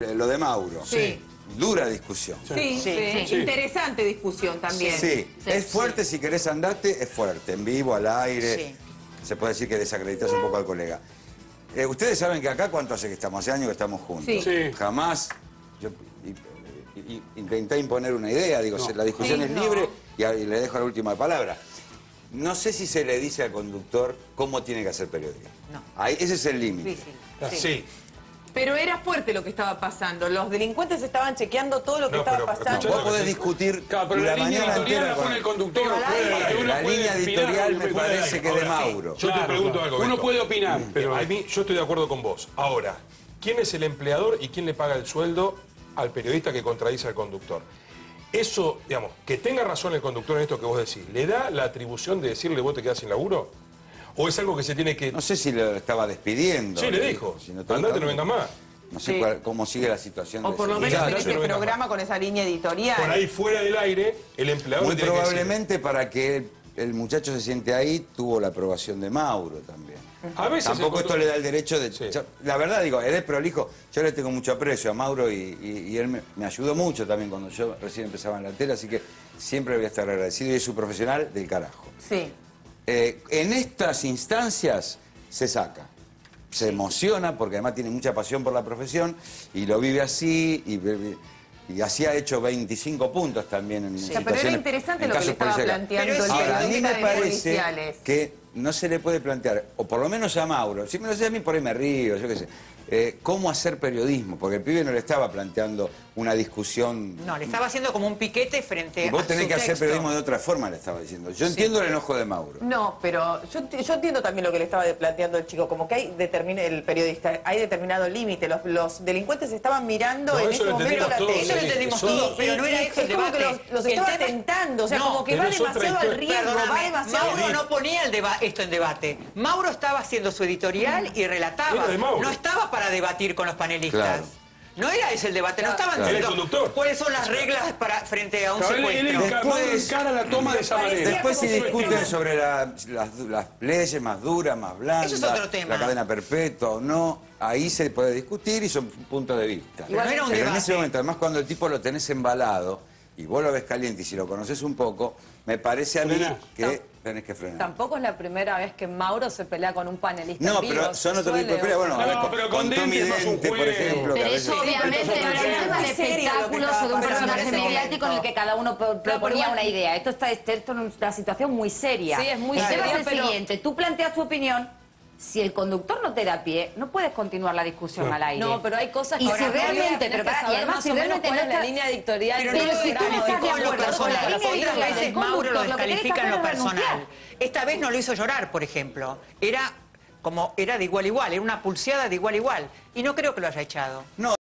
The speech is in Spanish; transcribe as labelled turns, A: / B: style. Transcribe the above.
A: Eh, Lo de Mauro.
B: Sí.
A: Dura discusión.
B: Sí, sí,
C: Sí.
B: Interesante discusión también.
A: Sí, es fuerte si querés andarte, es fuerte. En vivo, al aire.
C: Sí.
A: Se puede decir que desacreditas un poco al colega. Eh, Ustedes saben que acá, ¿cuánto hace que estamos? Hace años que estamos juntos.
B: Sí.
D: Sí.
A: Jamás yo y- y- y- intenté imponer una idea. Digo,
D: No.
A: la discusión
B: Sí,
A: es
B: no.
A: libre y, le dejo la última palabra. No sé si se le dice al conductor cómo tiene que hacer periodismo.
C: No.
A: Ahí, ese es el límite.
D: Sí.
B: Pero era fuerte lo que estaba pasando. Los delincuentes estaban chequeando todo lo que
D: No,
B: estaba
D: pero
B: pasando.
A: Vos podés discutir
D: Claro, pero la, línea
A: mañana entera
D: la
A: con-
D: el conductor. Puede-
A: La línea editorial me parece que de
D: Ahora,
A: Mauro.
D: Yo te pregunto
E: claro.
D: algo.
E: Uno puede opinar, pero-
D: A mí, yo estoy de acuerdo con vos. Ahora, ¿quién es el empleador y quién le paga el sueldo al periodista que contradice al conductor? Eso, digamos, que tenga razón el conductor en esto que vos decís, ¿le da la atribución de decirle vos te quedás sin laburo? ¿O es algo que se tiene que...?
A: No sé si lo estaba despidiendo.
D: Sí, le dijo.
A: Si no te-
D: Andate, no vengas más.
A: No sé
B: Sí.
A: cuál- cómo sigue la situación.
B: O
A: de
B: por lo
A: ese-
B: menos en
D: venga
B: programa con esa línea editorial.
D: Por ahí fuera del aire, el empleador
A: Muy
D: tiene que
A: probablemente para que el, el muchacho se siente ahí, tuvo la aprobación de Mauro también.
D: A veces
A: Tampoco esto le da el derecho de...
D: Sí.
A: yo- la verdad digo, él es prolijo, yo le tengo mucho aprecio a Mauro y, y- y él me, me ayudó mucho también cuando yo recién empezaba en la tele, así que siempre voy a estar agradecido y es su profesional del carajo.
B: Sí.
A: Eh, en estas instancias se saca. Se emociona porque además tiene mucha pasión por la profesión y lo vive así y, y así ha hecho 25 puntos también en
B: sea, pero era interesante lo que le estaba
A: policiales.
B: planteando el
A: Ahora, a mí me parece
B: policiales.
A: que no se le puede plantear, o por lo menos a Mauro, si me lo sé a mí por ahí me río, yo qué sé, eh, cómo hacer periodismo, porque el pibe no le estaba planteando una discusión
C: No, le estaba haciendo como un piquete frente
A: y
C: a
A: vos tenés
C: su
A: que hacer periodismo de otra forma, le estaba diciendo. Yo entiendo el enojo de Mauro.
B: No, pero yo, enti- yo entiendo también lo que le estaba planteando el chico, como que hay determina el periodista, hay determinado límite, los, los delincuentes estaban mirando
D: No,
B: en ese momento la
D: todos,
B: tele.
C: Eso lo entendimos todos, pero no era eso el
B: es como que los, estaba
C: tema-
B: tentando, o sea,
C: No,
B: como que va demasiado al riesgo, va demasiado...
C: Mauro no ponía el deba- esto en debate. Mauro estaba haciendo su editorial y relataba. No estaba para debatir con los panelistas.
A: Claro.
C: No era ese el debate, no estaban
A: Claro.
C: diciendo cuáles son las reglas para, frente a un
E: Claro,
C: secuestro.
A: Después-
E: la toma de esa manera.
A: Después
C: que-
A: discuten sobre la- las, las leyes más duras, más blandas,
C: Eso es otro tema.
A: la cadena perpetua o no, ahí se puede discutir y son puntos de vista.
C: Igual no era un
A: Pero en
C: debate.
A: ese momento, además cuando el tipo lo tenés embalado y vos lo ves caliente y si lo conoces un poco, me parece a mí que tenés que frenar.
F: Tampoco es la primera vez que Mauro se pelea con un panelista.
A: No,
F: en vivo,
A: pero son otro tipo de. Bueno,
E: No,
A: con,
E: pero
A: con Tommy
E: Dente
A: por ejemplo,
F: Pero
A: veces...
F: eso obviamente no
B: era
F: un
B: estaba
F: sobre un personaje mediático en el que cada uno pro- proponía una idea. Esto está esto es una situación muy seria. Sí, es muy el tema seria, es el siguiente. Tú planteas tu opinión. Si el conductor no te da pie, no puedes continuar la discusión al aire.
G: No, pero hay cosas que
F: Y si realmente, pero
G: que
F: para- y además
G: más
F: si
G: o menos
F: realmente
G: cuál
F: no
G: es la línea editorial.
C: Pero,
G: del
F: Pero
C: no
F: si tú no estás de acuerdo con la
C: personal.
F: línea
C: Otras
F: editorial
C: veces Mauro lo descalifica en lo personal. Esta vez no lo hizo llorar, por ejemplo. Era como era de igual a igual, era una pulseada de igual a igual. Y no creo que lo haya echado.
A: No,